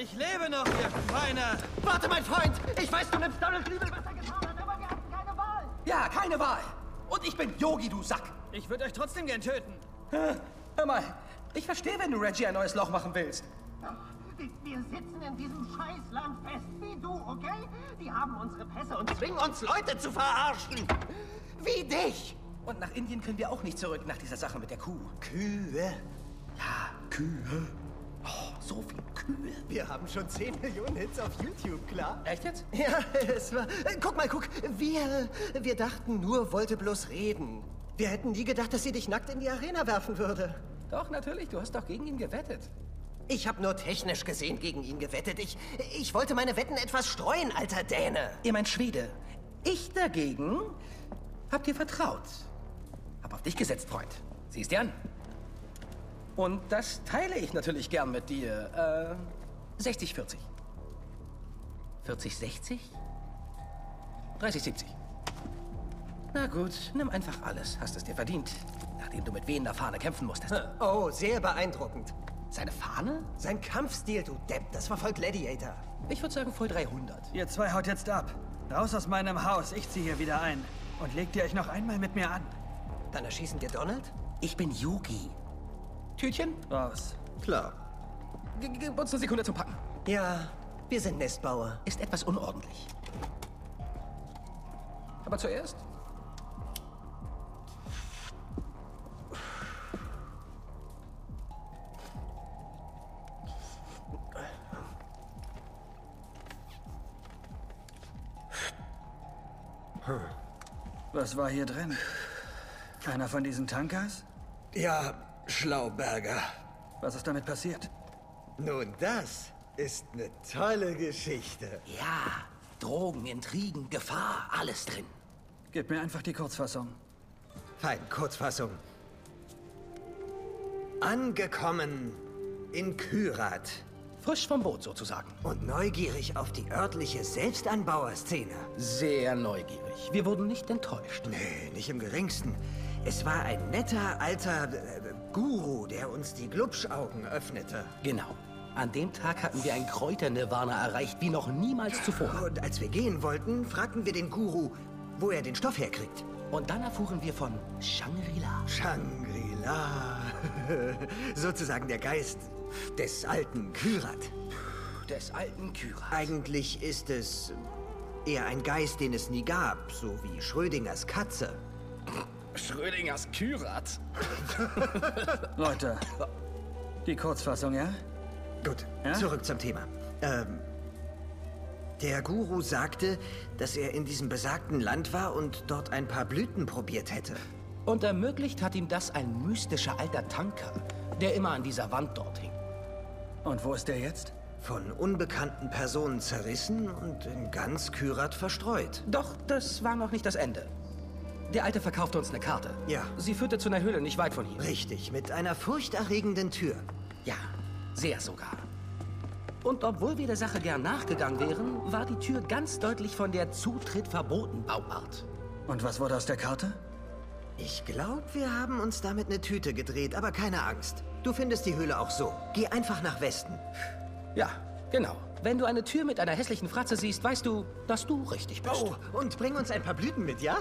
Ich lebe noch, ihr Schweine! Warte, mein Freund! Ich weiß, du nimmst Donald Liebel, was er getan hat, aber wir hatten keine Wahl! Ja, keine Wahl. Und ich bin Yogi, du Sack. Ich würde euch trotzdem gern töten. Hör mal, ich verstehe, wenn du Reggie ein neues Loch machen willst. Wir sitzen in diesem Scheißland fest, wie du, okay? Die haben unsere Pässe und zwingen uns, Leute zu verarschen! Wie dich! Und nach Indien können wir auch nicht zurück nach dieser Sache mit der Kuh. Kühe? Ja, Kühe. Oh, so viel Kühe. Wir haben schon 10 Millionen Hits auf YouTube, klar? Echt jetzt? Ja, es war... Äh, Guck mal, guck. Wir, wir dachten, nur wollte bloß reden. Wir hätten nie gedacht, dass sie dich nackt in die Arena werfen würde. Doch, natürlich. Du hast doch gegen ihn gewettet. Ich habe nur technisch gesehen gegen ihn gewettet. Ich, ich wollte meine Wetten etwas streuen, alter Däne. Ihr meint Schwede. Ich dagegen hab dir vertraut. Hab auf dich gesetzt, Freund. Siehst dir an. Und das teile ich natürlich gern mit dir. Äh, 60, 40. 40, 60? 30, 70. Na gut, nimm einfach alles. Hast es dir verdient. Nachdem du mit wehender Fahne kämpfen musstest. Oh, sehr beeindruckend. Seine Fahne? Sein Kampfstil, du Depp, das war voll Gladiator. Ich würde sagen voll 300. Ihr zwei haut jetzt ab. Raus aus meinem Haus. Ich ziehe hier wieder ein. Und legt ihr euch noch einmal mit mir an. Dann erschießen wir Donald? Ich bin Yogi. Tütchen? Raus. Klar. G gib uns eine Sekunde zum Packen. Ja, wir sind Nestbauer. Ist etwas unordentlich. Aber zuerst Was war hier drin? Einer von diesen Tankers? Ja, Schlauberger. Was ist damit passiert? Nun, das ist eine tolle Geschichte. Ja, Drogen, Intrigen, Gefahr, alles drin. Gib mir einfach die Kurzfassung. Fein, Kurzfassung. Angekommen in Kyrat Frisch vom Boot sozusagen. und neugierig auf die örtliche Selbstanbauerszene. Sehr neugierig. Wir wurden nicht enttäuscht. Nee, nicht im geringsten. Es war ein netter alter äh, Guru, der uns die Glubschaugen öffnete. Genau. An dem Tag hatten wir ein Kräuternirvana erreicht wie noch niemals zuvor. Und als wir gehen wollten, fragten wir den Guru, wo er den Stoff herkriegt. Und dann erfuhren wir von Shangri-La. Shangri-La. Sozusagen der Geist des alten Kyrat. Des alten Kyrat. Eigentlich ist es eher ein Geist, den es nie gab, so wie Schrödingers Katze. Schrödingers Kyrat? Leute, die Kurzfassung, ja? Gut, Ja? zurück zum Thema. Ähm, der Guru sagte, dass er in diesem besagten Land war und dort ein paar Blüten probiert hätte. Und ermöglicht hat ihm das ein mystischer alter Tanker, der immer an dieser Wand dort hing. Und wo ist der jetzt? Von unbekannten Personen zerrissen und in ganz Kyrat verstreut. Doch, das war noch nicht das Ende. Der Alte verkaufte uns eine Karte. Ja. Sie führte zu einer Höhle nicht weit von hier. Richtig, mit einer furchterregenden Tür. Ja, sehr sogar. Und obwohl wir der Sache gern nachgegangen wären, war die Tür ganz deutlich von der Zutritt verboten Bauart. Und was wurde aus der Karte? Ich glaube, wir haben uns damit eine Tüte gedreht, aber keine Angst. Du findest die Höhle auch so. Geh einfach nach Westen. Ja, genau. Wenn du eine Tür mit einer hässlichen Fratze siehst, weißt du, dass du richtig bist. Oh, und bring uns ein paar Blüten mit, ja?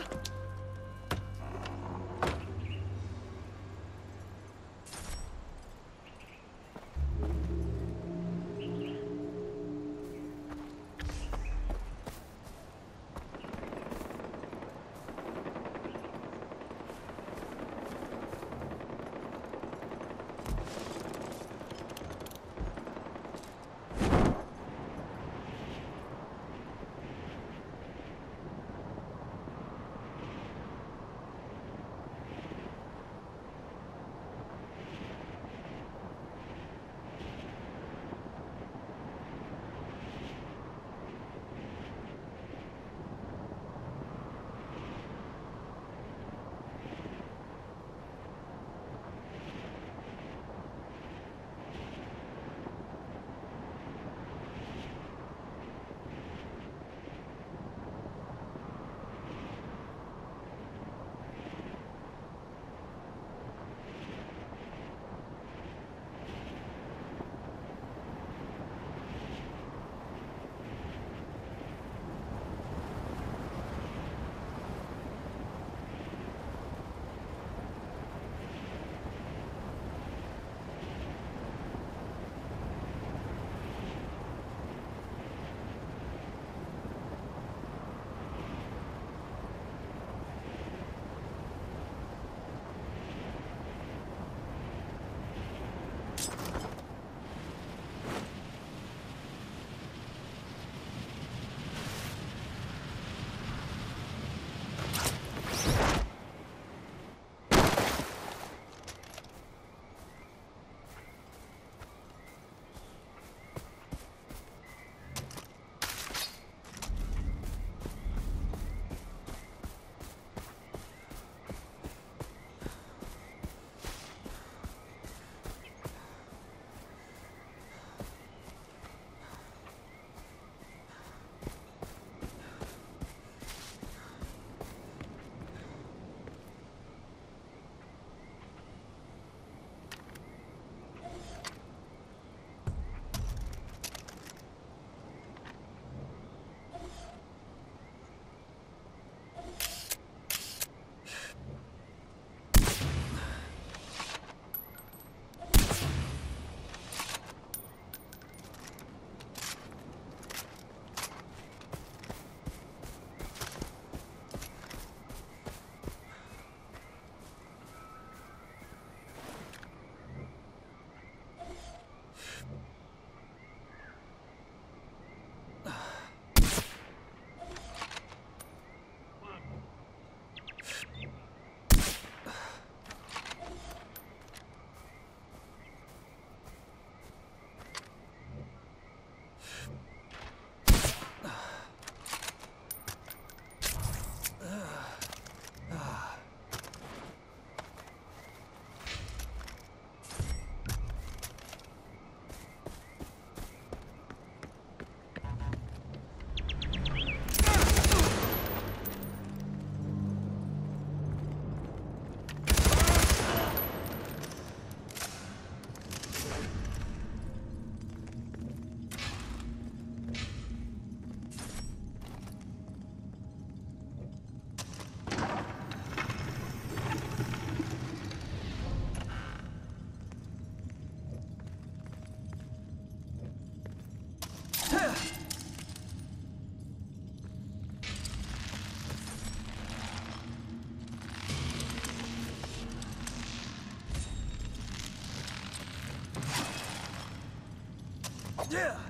Yeah!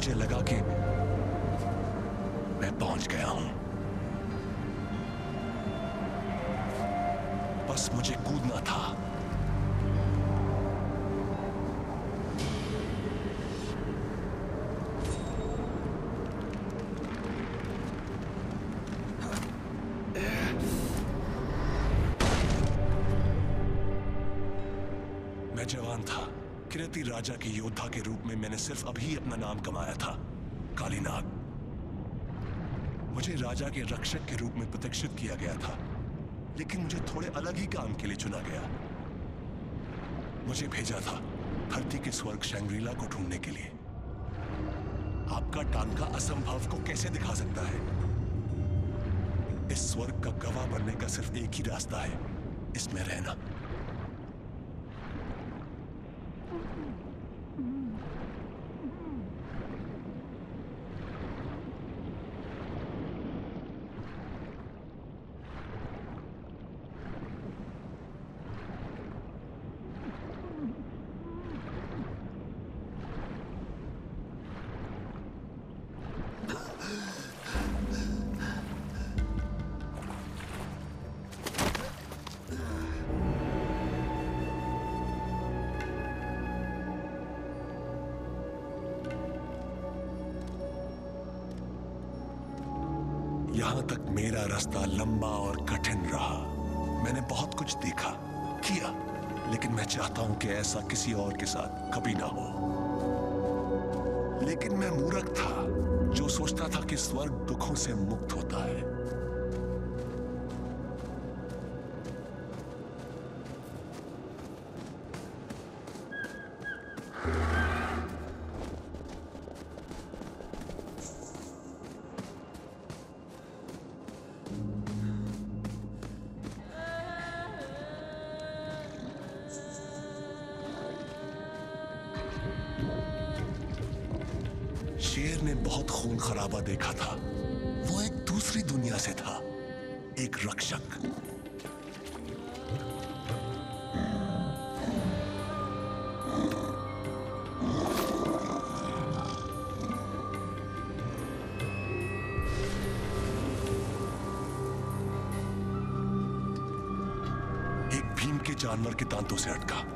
मुझे लगा कि किरती राजा के योद्धा के रूप में मैंने सिर्फ़ अभी अपना नाम कमाया था। कालीनाग मुझे राजा के रक्षक के रूप में प्रतिष्ठित किया गया था, लेकिन मुझे थोड़े अलग ही काम के लिए चुना गया। मुझे भेजा था धरती के स्वर्ग शैंग्रीला को ढूँढने के लिए। आपका टांका असंभव को कैसे दिखा सकता है? इस स्वर्ग का गवाह बनने का सिर्फ़ एक ही रास्ता है, इसमें रहना। मेरा रास्ता लंबा और कठिन रहा। मैंने बहुत कुछ देखा, किया, लेकिन मैं चाहता हूँ कि ऐसा किसी और के साथ कभी ना हो। लेकिन मैं मूर्ख था, जो सोचता था कि स्वर्ग दुखों से मुक्त होता है। बहुत खून खराबा देखा था। वो एक दूसरी दुनिया से था। एक रक्षक। एक भीम के जानवर के दांतों से अटका।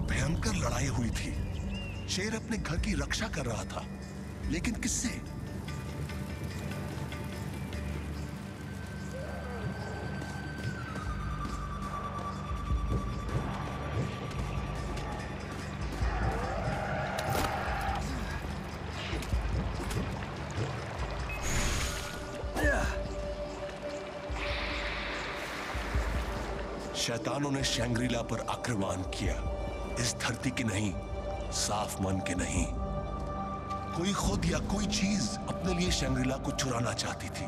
में भयंकर लड़ाई हुई थी। शेर अपने घर की रक्षा कर रहा था। लेकिन किससे? शैतानों ने शैंग्रीला पर आक्रमण किया। इस धरती की नहीं, साफ़ मन के नहीं। कोई खुद या कोई चीज़ अपने लिए शंग्रीला को चुराना चाहती थी।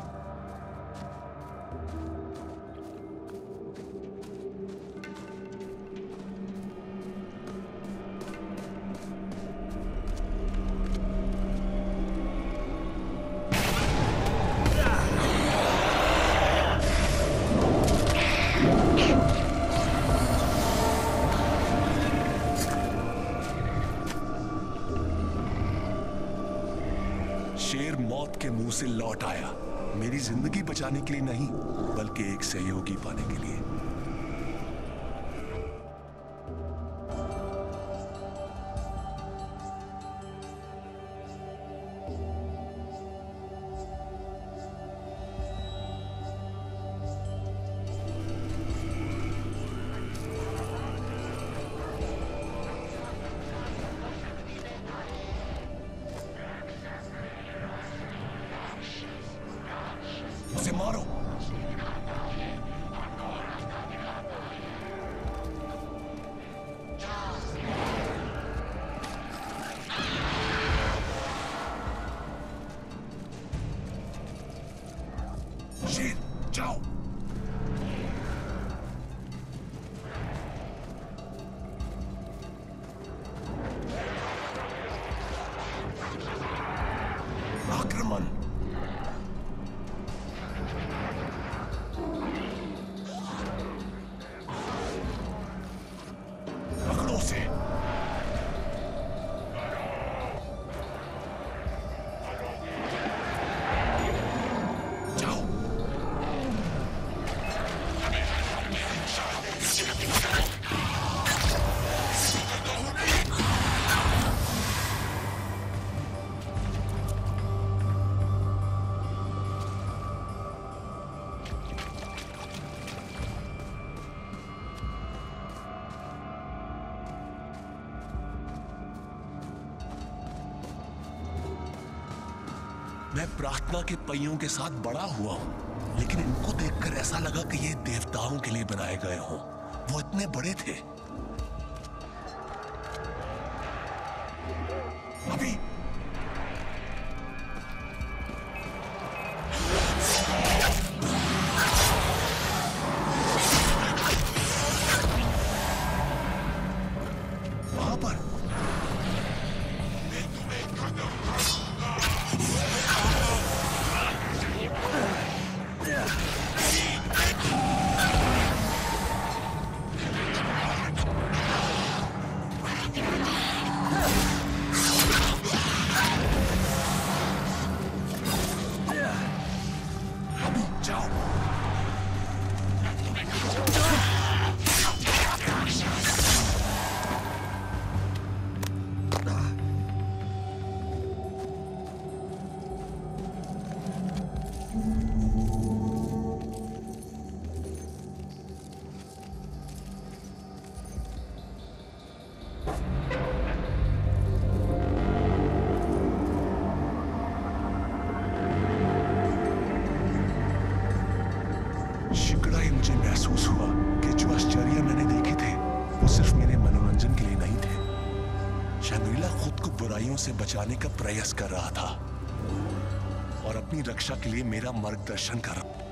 से लौट आया। मेरी ज़िंदगी बचाने के लिए नहीं, बल्कि एक सहयोगी पाने के लिए। प्रार्थना के पहियों के साथ बड़ा हुआ हूँ, लेकिन इनको देखकर ऐसा लगा कि ये देवताओं के लिए बनाए गए हों। वो इतने बड़े थे। शिकड़ा ही मुझे महसूस हुआ कि जो आश्चर्य मैंने देखे थे, वो सिर्फ़ मेरे मनोरंजन के लिए नहीं थे। शंग्रीला खुद को बुराइयों से बचाने का प्रयास कर रहा था और अपनी रक्षा के लिए मेरा मार्गदर्शन कर जाओ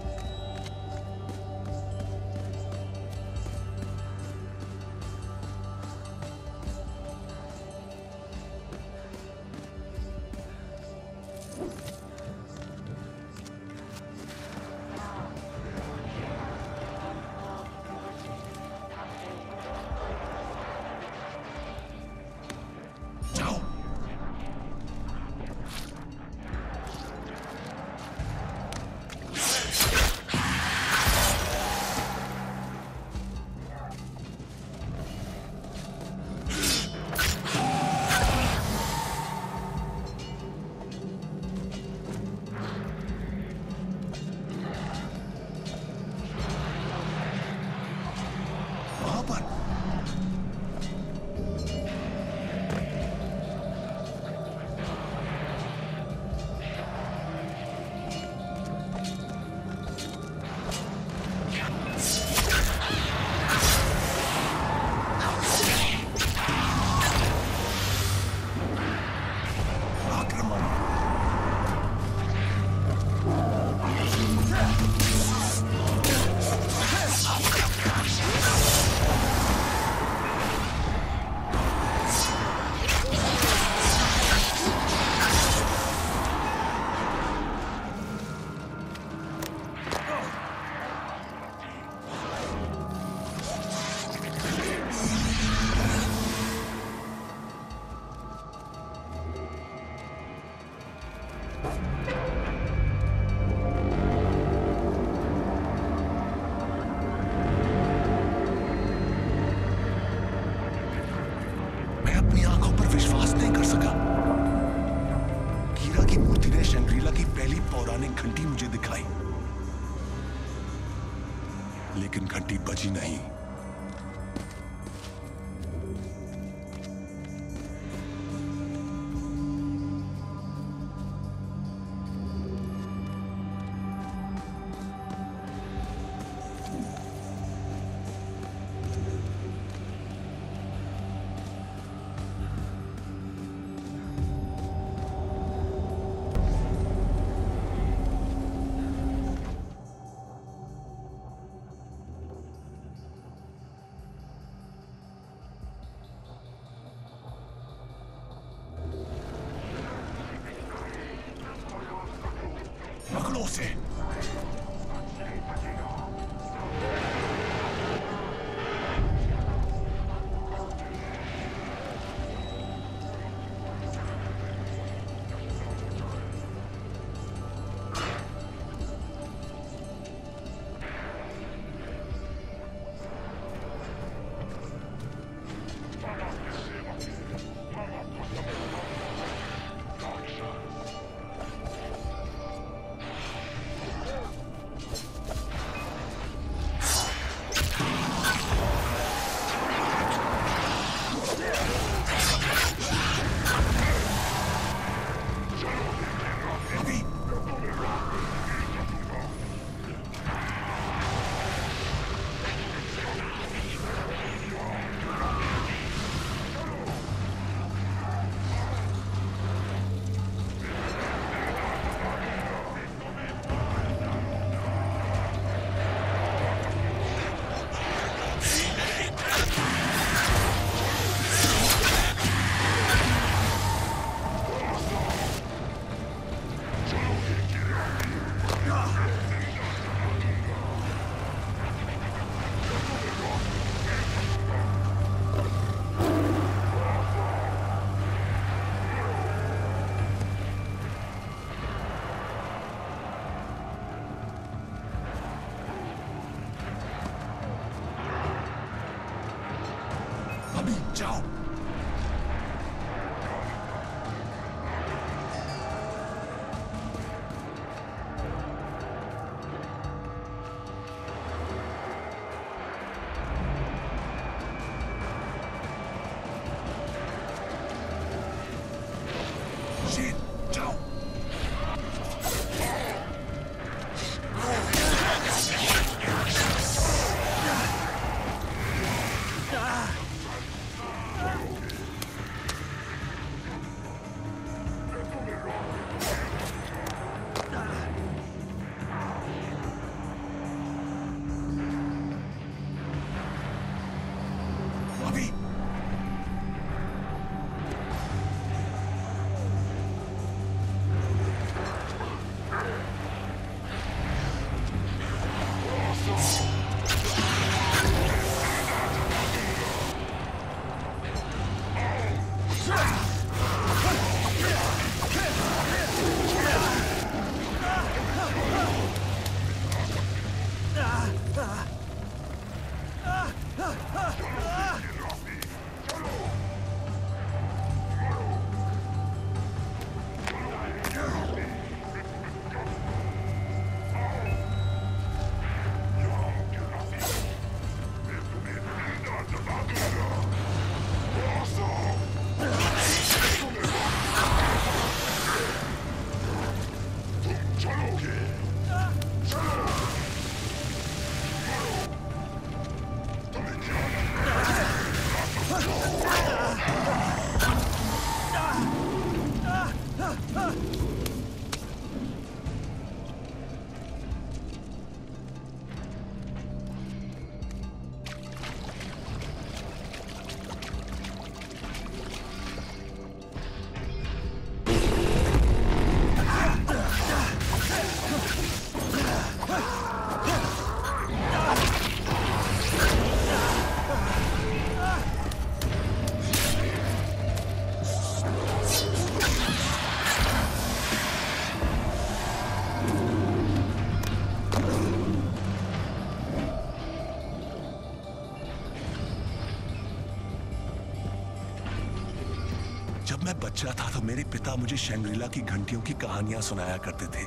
तो मेरे पिता मुझे शंग्रीला की घंटियों की कहानियाँ सुनाया करते थे,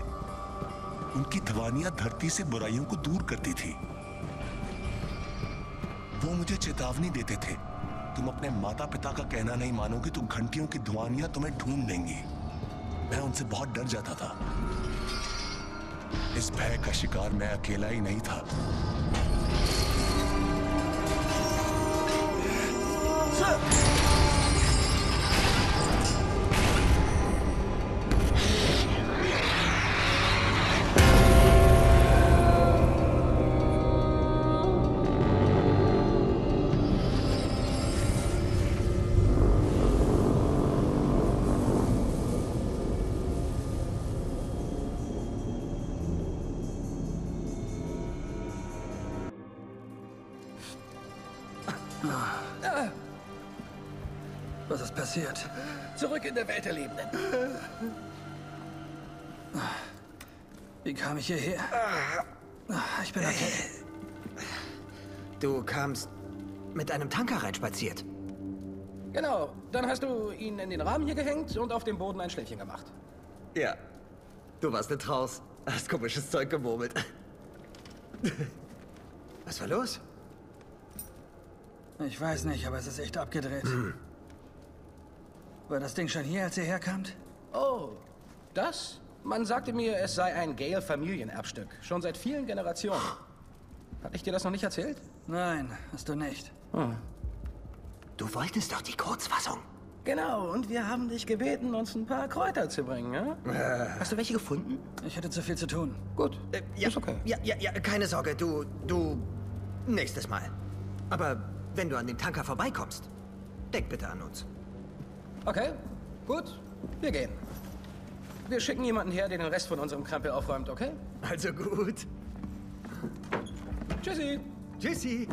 उनकी ध्वनियाँ धरती से बुराइयों को दूर करती थी। वो मुझे चेतावनी देते थे, तुम अपने माता पिता का कहना नहीं मानोगे तो घंटियों की ध्वनियाँ तुम्हें ढूंढ लेंगी। मैं उनसे बहुत डर जाता था। इस भय का शिकार मैं अकेला ही नहीं था। Was passiert? Zurück in der Welt der Lebenden. Wie kam ich hierher? Ich bin okay. Du kamst mit einem Tanker reinspaziert. Genau, dann hast du ihn in den Rahmen hier gehängt und auf dem Boden ein Schläfchen gemacht. Ja. Du warst eine Traus. Hast komisches Zeug gemurmelt. Was war los? Ich weiß nicht, aber es ist echt abgedreht. War das Ding schon hier, als ihr herkamt? Oh, das? Man sagte mir, es sei ein Gale-Familienerbstück. Schon seit vielen Generationen. Hatte ich dir das noch nicht erzählt? Nein, hast du nicht. Du wolltest doch die Kurzfassung. Genau, und wir haben dich gebeten, uns ein paar Kräuter zu bringen, ja? Hast du welche gefunden? Ich hatte zu viel zu tun. Gut, Äh, ja, ist okay. Ja, ja, ja, keine Sorge, du, du, nächstes Mal. Aber wenn du an dem Tanker vorbeikommst, denk bitte an uns. Okay, gut, wir gehen. Wir schicken jemanden her, der den Rest von unserem Krempel aufräumt, okay? Also gut. Tschüssi. Tschüssi.